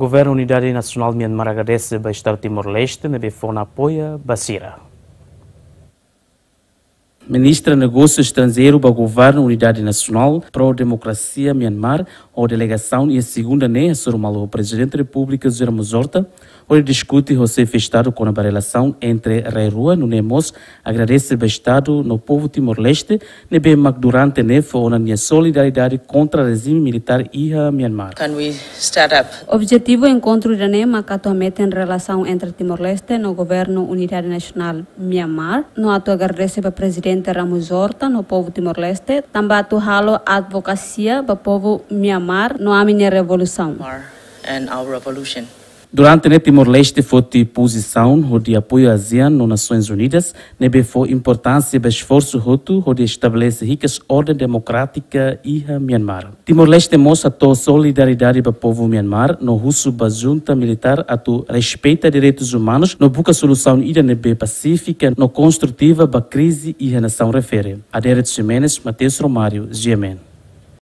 Governo Unidade Nacional de Myanmar agradece ao Estado Timor-Leste na Befona apoia Basira. Ministra Negócio Estrangeiro do Governo Unidade Nacional Pro Democracia Myanmar, ou delegação e a segunda nem a o Presidente da República Zé Horta, Hoje discute José Festado com a relação entre Rei Rua no Nemos, agradece o Estado no povo Timor-Leste, e bem durante ne foi na solidariedade contra o regime militar iha Myanmar. Can we start up? Objetivo encontro da NEMA atualmente em relação entre Timor-Leste no governo Unidade Nacional Myanmar. No ato agradece para presidente Ramos Horta no povo Timor-Leste, também atu halo advocacia para povo Myanmar no âmbito revolução. And our revolution. Durante a Timor-Leste foi posição de apoio ASEAN nas Nações Unidas, nebe foi importância do esforço roto de estabelecer ricas ordem democrática e Myanmar. Timor-Leste mostra a solidariedade para o povo Myanmar, no russo da junta militar a respeita direitos humanos, no busca solução ida nebe pacífica, no construtiva para crise e a nação refere. Aderet Jimenez, Matheus Romário, Gemen.